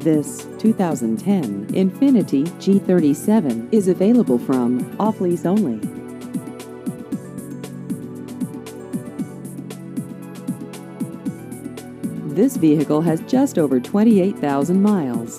This 2010 Infiniti G37 is available from Off Lease Only. This vehicle has just over 28,000 miles.